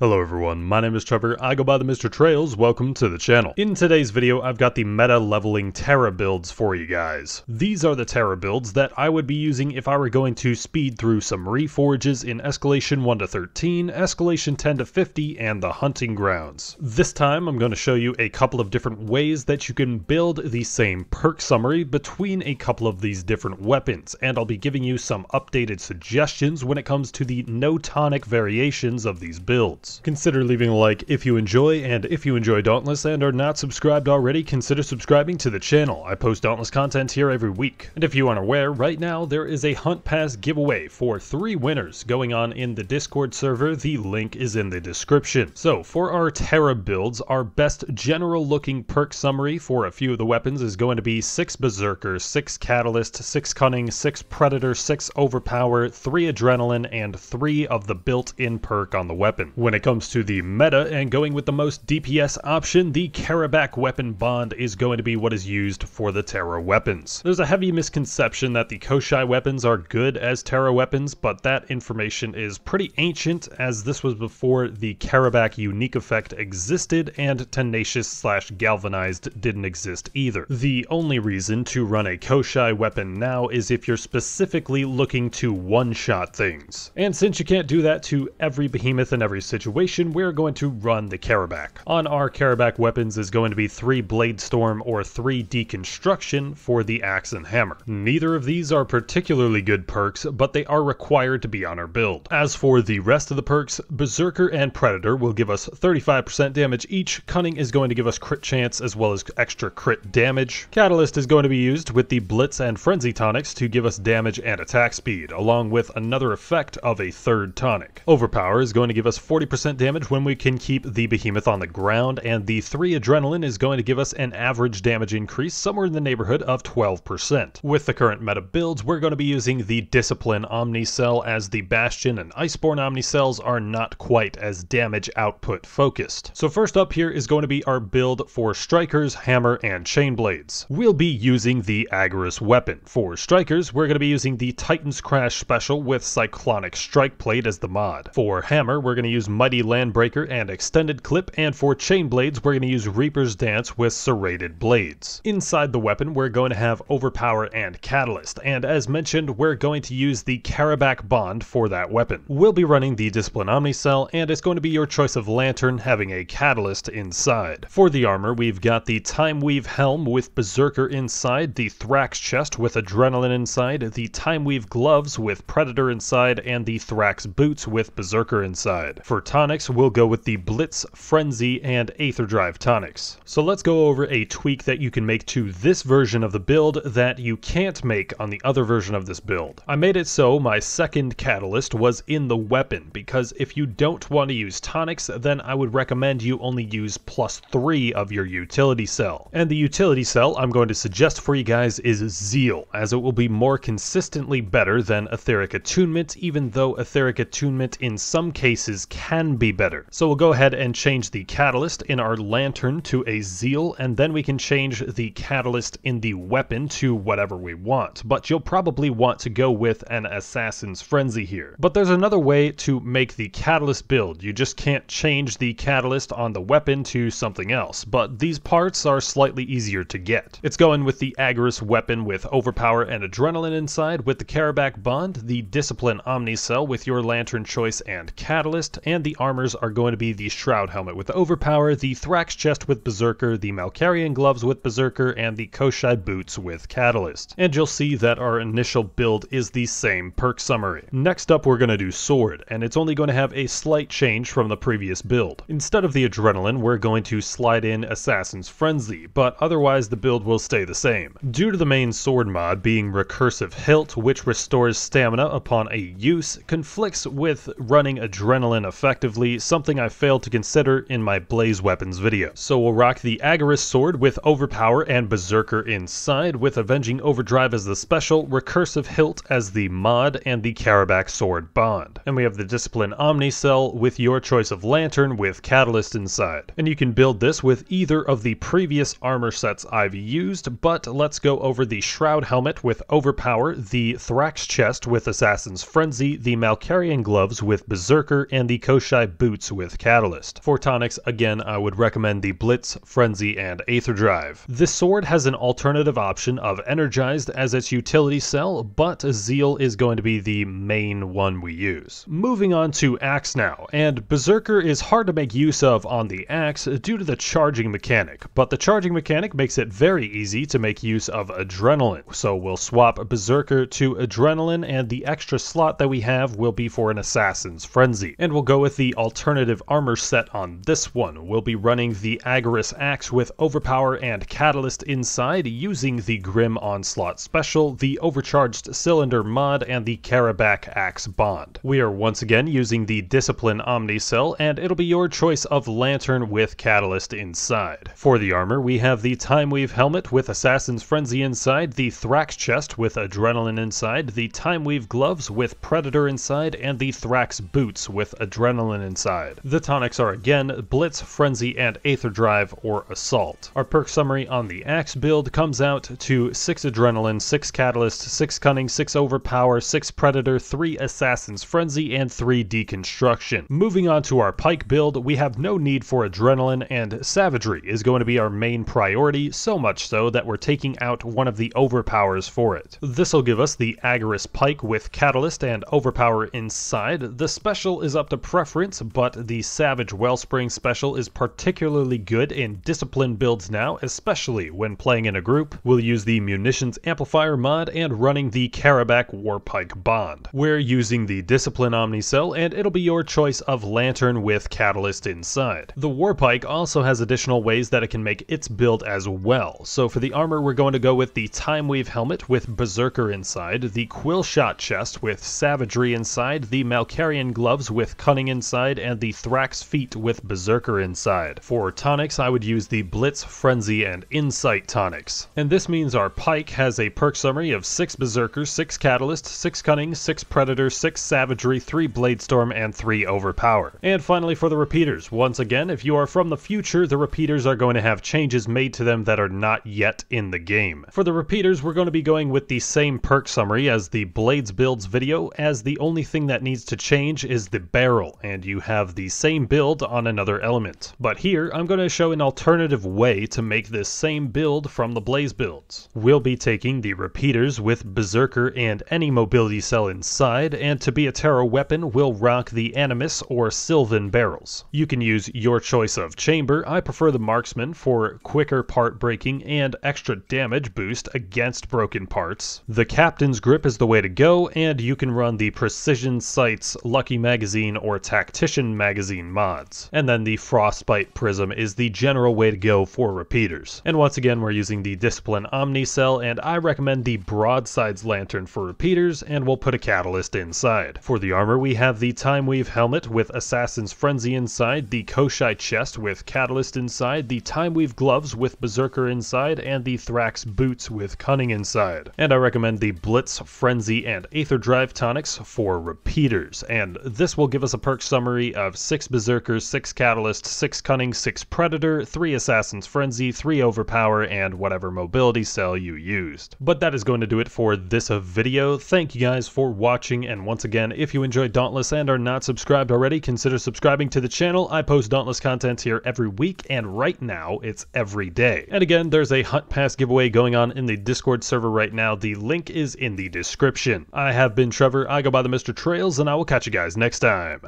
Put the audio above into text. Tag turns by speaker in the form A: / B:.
A: Hello everyone, my name is Trevor, I go by the Mr. Trails, welcome to the channel. In today's video, I've got the meta leveling Terra builds for you guys. These are the Terra builds that I would be using if I were going to speed through some reforges in Escalation 1 to 13, Escalation 10 to 50, and the Hunting Grounds. This time, I'm going to show you a couple of different ways that you can build the same perk summary between a couple of these different weapons, and I'll be giving you some updated suggestions when it comes to the no tonic variations of these builds. Consider leaving a like if you enjoy, and if you enjoy Dauntless and are not subscribed already, consider subscribing to the channel. I post Dauntless content here every week. And if you aren't aware, right now there is a Hunt Pass giveaway for three winners going on in the Discord server. The link is in the description. So for our Terra builds, our best general looking perk summary for a few of the weapons is going to be 6 Berserker, 6 Catalyst, 6 Cunning, 6 Predator, 6 Overpower, 3 Adrenaline, and 3 of the built-in perk on the weapon. When it comes to the meta and going with the most DPS option, the Karabac weapon bond is going to be what is used for the Terra weapons. There's a heavy misconception that the Koshai weapons are good as Terra weapons, but that information is pretty ancient as this was before the Karabac unique effect existed and Tenacious slash Galvanized didn't exist either. The only reason to run a Koshai weapon now is if you're specifically looking to one-shot things. And since you can't do that to every behemoth in every situation, situation, we're going to run the Karabac. On our Karabac weapons is going to be 3 Blade Storm or 3 Deconstruction for the Axe and Hammer. Neither of these are particularly good perks, but they are required to be on our build. As for the rest of the perks, Berserker and Predator will give us 35% damage each, Cunning is going to give us crit chance as well as extra crit damage. Catalyst is going to be used with the Blitz and Frenzy tonics to give us damage and attack speed, along with another effect of a third tonic. Overpower is going to give us 40% 10% damage when we can keep the behemoth on the ground, and the 3 adrenaline is going to give us an average damage increase somewhere in the neighborhood of 12%. With the current meta builds, we're going to be using the Discipline Omnicell as the Bastion and Iceborne Omnicells are not quite as damage output focused. So first up here is going to be our build for Strikers, Hammer, and Chain Blades. We'll be using the Agarus weapon. For Strikers, we're going to be using the Titan's Crash Special with Cyclonic Strike Plate as the mod. For Hammer, we're going to use Mighty Landbreaker and Extended Clip, and for Chain Blades, we're going to use Reaper's Dance with Serrated Blades. Inside the weapon, we're going to have Overpower and Catalyst, and as mentioned, we're going to use the Karabac Bond for that weapon. We'll be running the Discipline Omnicell, and it's going to be your choice of Lantern having a Catalyst inside. For the armor, we've got the Time Weave Helm with Berserker inside, the Thrax Chest with Adrenaline inside, the Time Weave Gloves with Predator inside, and the Thrax Boots with Berserker inside. For tonics, we'll go with the Blitz, Frenzy, and Aether Drive tonics. So let's go over a tweak that you can make to this version of the build that you can't make on the other version of this build. I made it so my second catalyst was in the weapon, because if you don't want to use tonics, then I would recommend you only use plus 3 of your utility cell. And the utility cell I'm going to suggest for you guys is Zeal, as it will be more consistently better than Aetheric Attunement, even though Aetheric Attunement in some cases can can be better. So we'll go ahead and change the catalyst in our lantern to a zeal, and then we can change the catalyst in the weapon to whatever we want. But you'll probably want to go with an assassin's frenzy here. But there's another way to make the catalyst build. You just can't change the catalyst on the weapon to something else. But these parts are slightly easier to get. It's going with the Agarus weapon with overpower and adrenaline inside, with the Karabac bond, the discipline omnicell with your lantern choice and catalyst, and the armors are going to be the Shroud Helmet with the Overpower, the Thrax Chest with Berserker, the Malkarion Gloves with Berserker, and the Koshai Boots with Catalyst. And you'll see that our initial build is the same perk summary. Next up we're going to do Sword, and it's only going to have a slight change from the previous build. Instead of the Adrenaline, we're going to slide in Assassin's Frenzy, but otherwise the build will stay the same. Due to the main sword mod being Recursive Hilt, which restores stamina upon a use, conflicts with running Adrenaline effectively something I failed to consider in my Blaze Weapons video. So we'll rock the Agarus Sword with Overpower and Berserker inside, with Avenging Overdrive as the special, Recursive Hilt as the mod, and the Karabac Sword Bond. And we have the Discipline Omnicell with your choice of Lantern with Catalyst inside. And you can build this with either of the previous armor sets I've used, but let's go over the Shroud Helmet with Overpower, the Thrax Chest with Assassin's Frenzy, the Malkarion Gloves with Berserker, and the Kosh Koshai Boots with Catalyst. For tonics, again, I would recommend the Blitz, Frenzy, and Aether Drive. This sword has an alternative option of Energized as its utility cell, but Zeal is going to be the main one we use. Moving on to Axe now, and Berserker is hard to make use of on the Axe due to the charging mechanic, but the charging mechanic makes it very easy to make use of Adrenaline. So we'll swap Berserker to Adrenaline, and the extra slot that we have will be for an Assassin's Frenzy. And we'll go with the alternative armor set on this one. We'll be running the Agarus Axe with Overpower and Catalyst inside, using the Grim Onslaught special, the Overcharged Cylinder mod, and the Karabac Axe Bond. We are once again using the Discipline Omnicell, and it'll be your choice of Lantern with Catalyst inside. For the armor, we have the Time Weave Helmet with Assassin's Frenzy inside, the Thrax Chest with Adrenaline inside, the Time Weave Gloves with Predator inside, and the Thrax Boots with Adrenaline inside. The tonics are again Blitz, Frenzy, and Aether Drive or Assault. Our perk summary on the Axe build comes out to 6 Adrenaline, 6 Catalyst, 6 Cunning, 6 Overpower, 6 Predator, 3 Assassin's Frenzy, and 3 Deconstruction. Moving on to our Pike build, we have no need for Adrenaline, and Savagery is going to be our main priority, so much so that we're taking out one of the overpowers for it. This will give us the Agarus Pike with Catalyst and Overpower inside. The special is up to preference, but the Savage Wellspring special is particularly good in Discipline builds now, especially when playing in a group. We'll use the Munitions Amplifier mod and running the Karabac Warpike Bond. We're using the Discipline Omnicell, and it'll be your choice of Lantern with Catalyst inside. The Warpike also has additional ways that it can make its build as well. So for the armor, we're going to go with the Time Weave Helmet with Berserker inside, the Quill Shot Chest with Savagery inside, the Malkarion Gloves with Cunning inside, and the Thrax Feet with Berserker inside. For tonics, I would use the Blitz, Frenzy, and Insight tonics. And this means our Pike has a perk summary of 6 Berserkers, 6 Catalyst, 6 Cunning, 6 Predator, 6 Savagery, 3 Bladestorm, and 3 Overpower. And finally for the repeaters, once again, if you are from the future, the repeaters are going to have changes made to them that are not yet in the game. For the repeaters, we're going to be going with the same perk summary as the Blaze builds video, as the only thing that needs to change is the barrel, and you have the same build on another element. But here, I'm going to show an alternative way to make this same build from the Blaze builds. We'll be taking the repeaters with Berserker and any mobility cell inside, and to be a Terra weapon, we'll rock the Animus or Sylvan barrels. You can use your choice of chamber, I prefer the Marksman for quicker part breaking and extra damage boost against broken parts. The Captain's Grip is the way to go, and you can run the Precision Sights, Lucky Magazine, or Tactician Magazine mods. And then the Frostbite Prism is the general way to go for repeaters. And once again, we're using the Discipline Omnicell, and I recommend the Broadsides Lantern for repeaters, and we'll put a Catalyst inside. For the armor, we have the Time Weave Helmet with Assassin's Frenzy inside, the Koshai Chest with Catalyst inside, the Time Weave Gloves with Berserker inside, and the Thrax Boots with Cunning inside. And I recommend the Blitz, Frenzy, and Aether Drive tonics for repeaters. And this will give us a perk summary of 6 Berserkers, 6 Catalyst, 6 Cunning, 6 Predator, 3 Assassin's Frenzy, 3 Overpower, and whatever mobility cell you used. But that is going to do it for this video. Thank you guys for watching, and once again, if you enjoyed Dauntless and are not subscribed already, consider subscribing to the channel. I post Dauntless content here every week, and right now, it's every day. And again, there's a Hunt Pass giveaway going on in the Discord server right now. The link is in the description. I have been Trevor, I go by the Mr. Trails, and I will catch you guys next time.